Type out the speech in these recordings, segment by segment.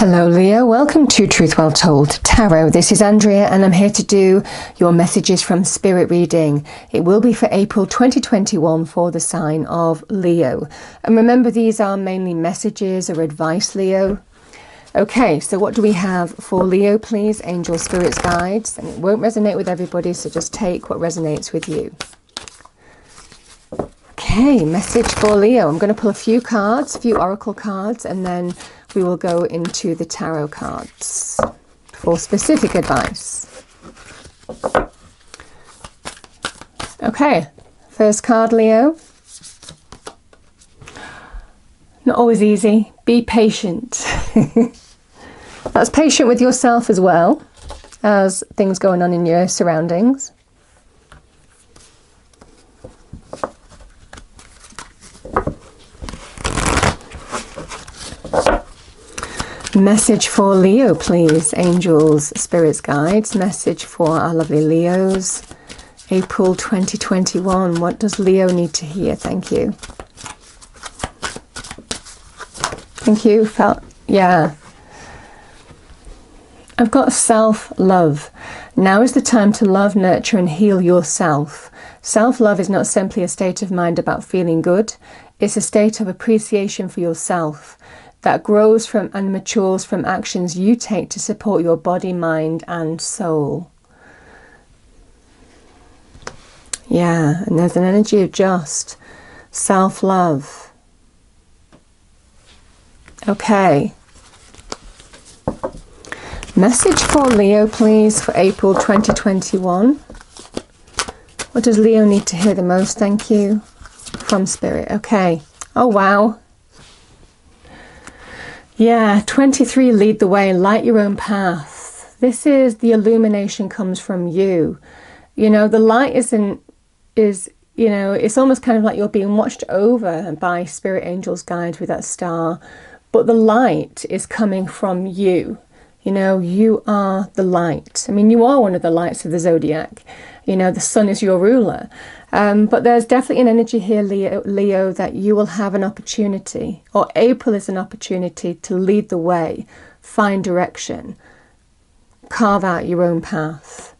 Hello, Leo. Welcome to Truth Well Told Tarot. This is Andrea, and I'm here to do your messages from Spirit Reading. It will be for April 2021 for the sign of Leo. And remember, these are mainly messages or advice, Leo. Okay, so what do we have for Leo, please? Angel Spirits Guides. And it won't resonate with everybody, so just take what resonates with you. Okay, message for Leo. I'm going to pull a few cards, a few oracle cards, and then we will go into the tarot cards for specific advice. Okay, first card, Leo. Not always easy. Be patient. That's patient with yourself as well as things going on in your surroundings. Message for Leo, please. Angels, spirits, guides. Message for our lovely Leos. April 2021. What does Leo need to hear? Thank you. Thank you. Felt, yeah. I've got self love. Now is the time to love, nurture, and heal yourself. Self love is not simply a state of mind about feeling good, it's a state of appreciation for yourself that grows from and matures from actions you take to support your body, mind, and soul. Yeah, and there's an energy of just self love. Okay. Message for Leo, please, for April 2021. What does Leo need to hear the most? Thank you. From Spirit. Okay. Oh, wow. Yeah, 23 lead the way, light your own path. This is the illumination comes from you. You know, the light isn't, is, you know, it's almost kind of like you're being watched over by spirit angels guides with that star, but the light is coming from you. You know, you are the light. I mean, you are one of the lights of the zodiac. You know, the sun is your ruler. Um, but there's definitely an energy here, Leo, Leo, that you will have an opportunity, or April is an opportunity to lead the way, find direction, carve out your own path.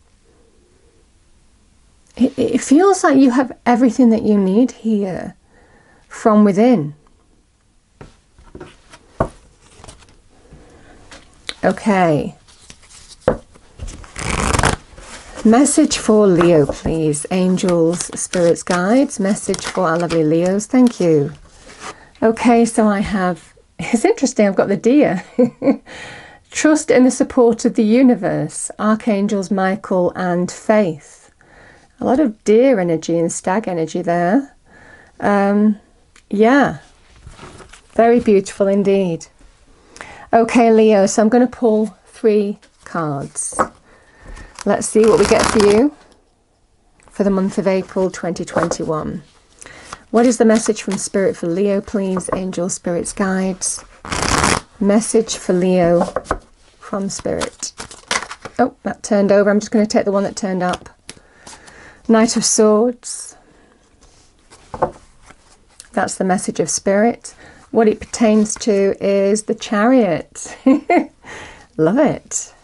It, it feels like you have everything that you need here from within. Okay. Message for Leo, please. Angels, spirits, guides. Message for our lovely Leos. Thank you. Okay, so I have, it's interesting, I've got the deer. Trust in the support of the universe. Archangels Michael and Faith. A lot of deer energy and stag energy there. Um, yeah, very beautiful indeed. Okay, Leo, so I'm going to pull three cards. Let's see what we get for you for the month of April 2021. What is the message from Spirit for Leo, please? Angel, Spirits, Guides. Message for Leo from Spirit. Oh, that turned over. I'm just going to take the one that turned up. Knight of Swords. That's the message of Spirit. What it pertains to is the Chariot. Love it.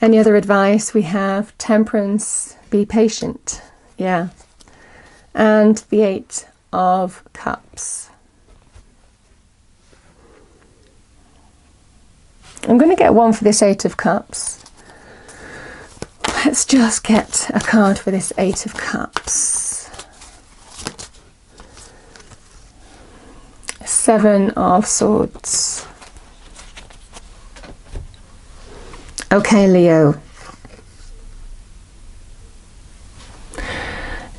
Any other advice? We have temperance, be patient. Yeah. And the Eight of Cups. I'm going to get one for this Eight of Cups. Let's just get a card for this Eight of Cups. Seven of Swords. Okay, Leo.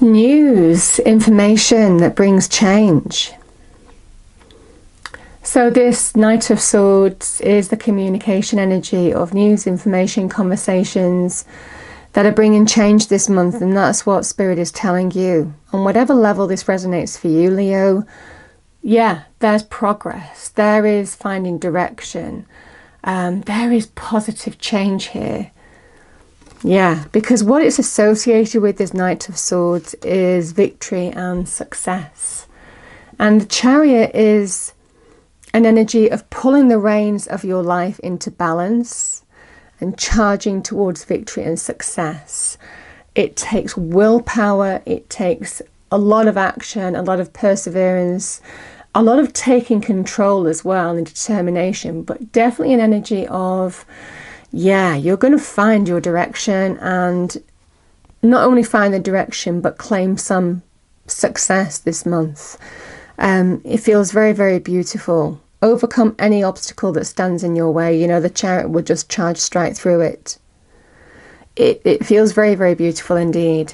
News, information that brings change. So, this Knight of Swords is the communication energy of news, information, conversations that are bringing change this month, and that's what Spirit is telling you. On whatever level this resonates for you, Leo, yeah, there's progress, there is finding direction um, there is positive change here. Yeah, because what it's associated with this Knight of Swords is victory and success. And the chariot is an energy of pulling the reins of your life into balance and charging towards victory and success. It takes willpower, it takes a lot of action, a lot of perseverance, a lot of taking control as well and determination, but definitely an energy of, yeah, you're going to find your direction and not only find the direction, but claim some success this month. Um, it feels very, very beautiful. Overcome any obstacle that stands in your way. You know, the chariot will just charge straight through it. It, it feels very, very beautiful indeed.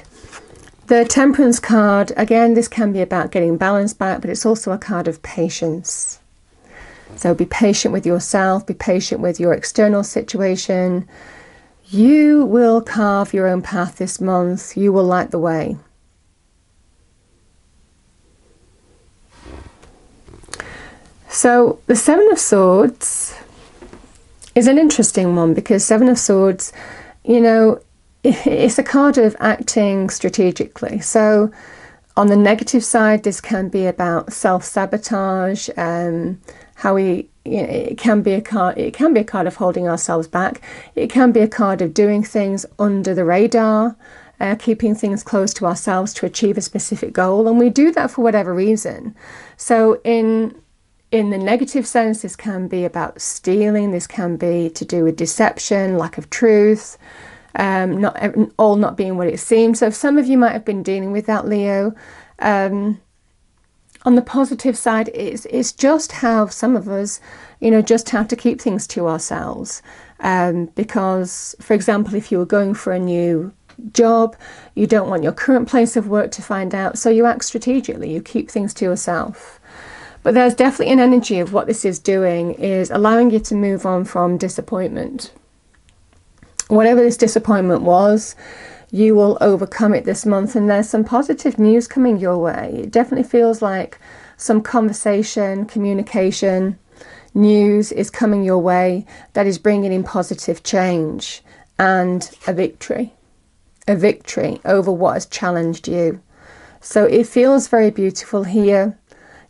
The Temperance card, again, this can be about getting balance back, but it's also a card of patience. So be patient with yourself, be patient with your external situation. You will carve your own path this month, you will light the way. So the Seven of Swords is an interesting one because Seven of Swords, you know, it's a card of acting strategically. So on the negative side, this can be about self-sabotage, um, how we you know, it can be a card it can be a card of holding ourselves back it can be a card of doing things under the radar uh, keeping things close to ourselves to achieve a specific goal and we do that for whatever reason so in in the negative sense, this can be about stealing, this can be to do with deception, lack of truth, um, not all not being what it seems. So some of you might have been dealing with that, Leo. Um, on the positive side, it's, it's just how some of us, you know, just how to keep things to ourselves. Um, because, for example, if you were going for a new job, you don't want your current place of work to find out, so you act strategically, you keep things to yourself. But there's definitely an energy of what this is doing is allowing you to move on from disappointment. Whatever this disappointment was, you will overcome it this month and there's some positive news coming your way. It definitely feels like some conversation, communication, news is coming your way that is bringing in positive change and a victory. A victory over what has challenged you. So it feels very beautiful here.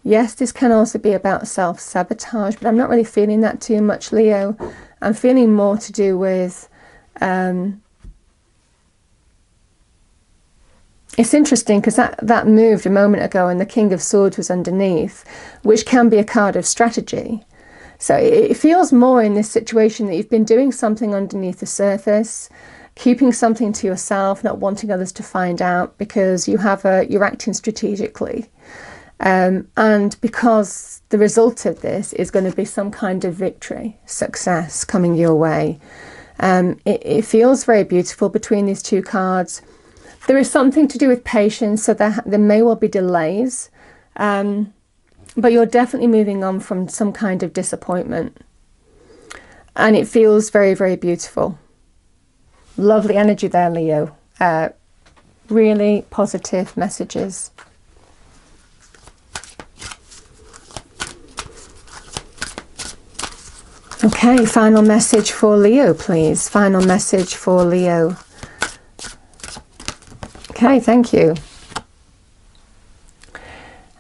Yes, this can also be about self sabotage, but I'm not really feeling that too much, Leo. I'm feeling more to do with. Um, it's interesting because that, that moved a moment ago and the King of Swords was underneath, which can be a card of strategy. So it feels more in this situation that you've been doing something underneath the surface, keeping something to yourself, not wanting others to find out because you have a you're acting strategically. Um, and because the result of this is going to be some kind of victory, success coming your way, um, it, it, feels very beautiful between these two cards. There is something to do with patience, so there, there may well be delays, um, but you're definitely moving on from some kind of disappointment. And it feels very, very beautiful. Lovely energy there, Leo. Uh, really positive messages. Okay, final message for Leo, please. Final message for Leo. Okay, thank you.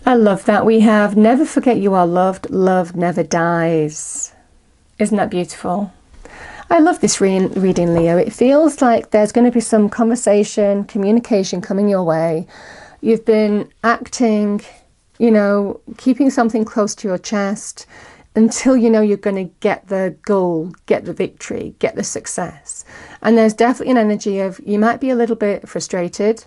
I love that. We have never forget you are loved, love never dies. Isn't that beautiful? I love this re reading, Leo. It feels like there's going to be some conversation, communication coming your way. You've been acting, you know, keeping something close to your chest until you know you're going to get the goal, get the victory, get the success. And there's definitely an energy of you might be a little bit frustrated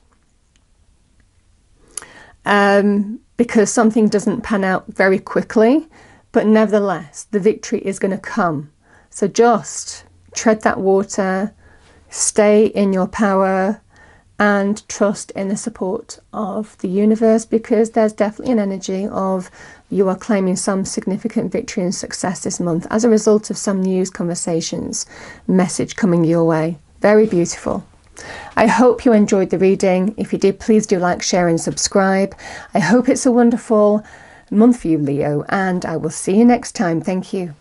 um, because something doesn't pan out very quickly, but nevertheless, the victory is going to come. So just tread that water, stay in your power, and trust in the support of the universe because there's definitely an energy of you are claiming some significant victory and success this month as a result of some news conversations, message coming your way. Very beautiful. I hope you enjoyed the reading. If you did, please do like, share, and subscribe. I hope it's a wonderful month for you, Leo, and I will see you next time. Thank you.